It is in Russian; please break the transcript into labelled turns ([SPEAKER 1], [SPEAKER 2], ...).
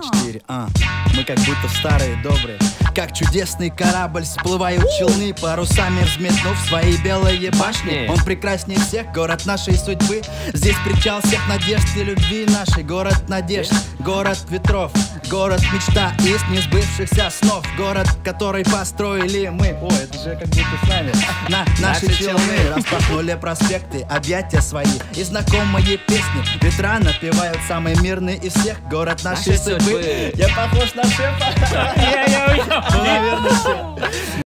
[SPEAKER 1] четыре, а Мы как будто старые добрые Как чудесный корабль. Всплывают челны Парусами взметнув свои белые башни. Он прекраснее всех, город нашей судьбы. Здесь причал всех надежд и любви нашей. Город надежд, город ветров. Город мечта из несбывшихся снов. Город, который построили мы. Ой, это же как будто с нами. На наши
[SPEAKER 2] Наши
[SPEAKER 1] челны.
[SPEAKER 2] челны.
[SPEAKER 1] Распахнули проспекты, объятия свои И знакомые песни. Ветра напевают самый мирный из всех. Город нашей
[SPEAKER 2] Нашей
[SPEAKER 1] судьбы.
[SPEAKER 2] судьбы.
[SPEAKER 1] Я похож на шефа?